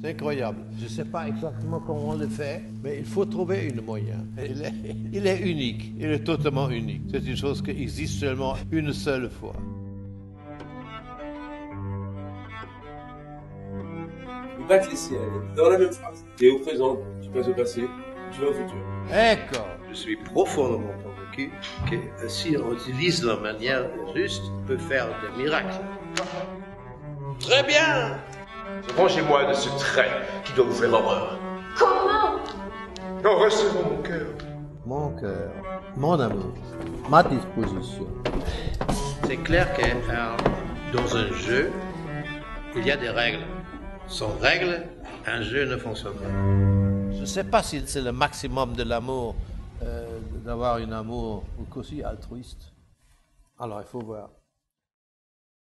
C'est incroyable. Je ne sais pas exactement comment on le fait, mais il faut trouver une moyen. Il est, il est unique. Il est totalement unique. C'est une chose qui existe seulement une seule fois. Ne pas te laisser aller. Dans la même phrase. Tu es au présent, tu passes au passé, tu vas au futur. D'accord. Je suis profondément convaincu que si on utilise la manière juste, on peut faire des miracles. Très bien Rangez-moi de ce trait qui doit vous faire horreur. Comment? En recevant mon cœur. Mon cœur, mon amour, ma disposition. C'est clair que euh, dans un jeu, il y a des règles. Sans règles, un jeu ne fonctionne pas. Je ne sais pas si c'est le maximum de l'amour, euh, d'avoir un amour aussi altruiste. Alors, il faut voir.